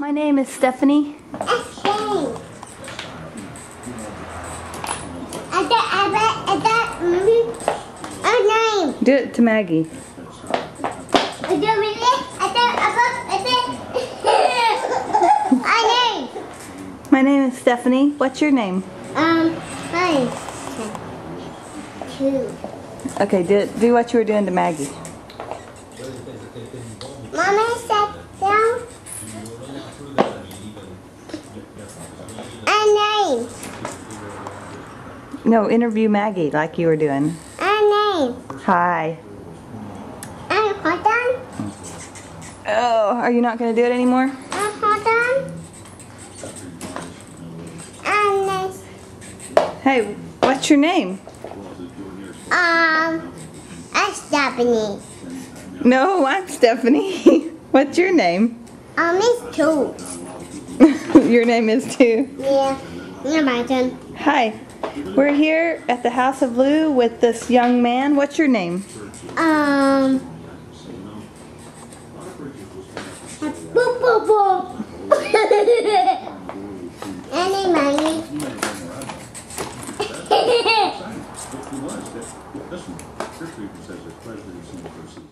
My name is Stephanie. Okay. I got, I bet, I got, mm, a name. Do it to Maggie. I got, really, I got, I got, I got, a name. My name is Stephanie. What's your name? Um, five, two. Okay, do, do what you were doing to Maggie. Mommy sat A name. No, interview Maggie like you were doing. A name. Hi. Hold on. Oh, are you not going to do it anymore? And hold on. And next. Hey, what's your name? Um, a Stephanie. No, I'm Stephanie. what's your name? Um, it's two. Your name is too? Yeah. Yeah, my turn. Hi. We're here at the House of Lou with this young man. What's your name? Um. Boop, boop, boop. Any money? This one, Chris Reaper says it's pleasure to see